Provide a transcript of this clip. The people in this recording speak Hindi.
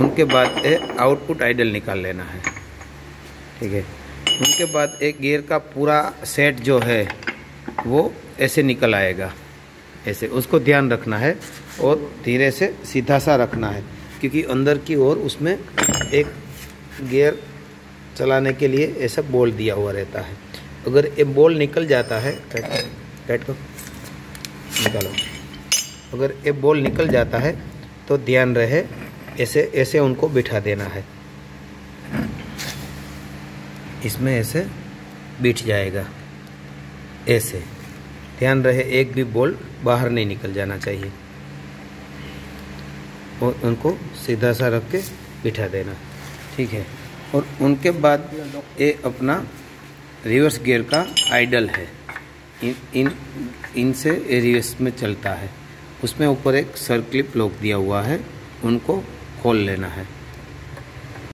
उनके बाद ये आउटपुट आइडल निकाल लेना है। ठीक है? उनके बाद एक गियर का पूरा सेट जो है, वो ऐसे निकल आएगा। ऐसे, उसको ध्यान रखना है और धीरे से सीधा सा रखना है, क्योंकि अंदर की ओर उसमें एक गियर चलाने के लिए ऐसा बोल दिया हुआ रहता है। अगर ये बॉल निकल जाता है कैट को निकालो। अगर ये बॉल निकल जाता है तो ध्यान रहे ऐसे ऐसे उनको बिठा देना है। इसमें ऐसे बिठ जाएगा। ऐसे। ध्यान रहे, एक भी बॉल बाहर नहीं निकल जाना चाहिए। और उनको सीधा सा रख के बिठा देना। ठीक है? और उनके बाद ये अपना रिवर्स गियर का आइडल है। इन इन, इनसे रिवर्स में चलता है। उसमें ऊपर एक सर्कलिप लॉक दिया हुआ है। उनको खोल लेना है।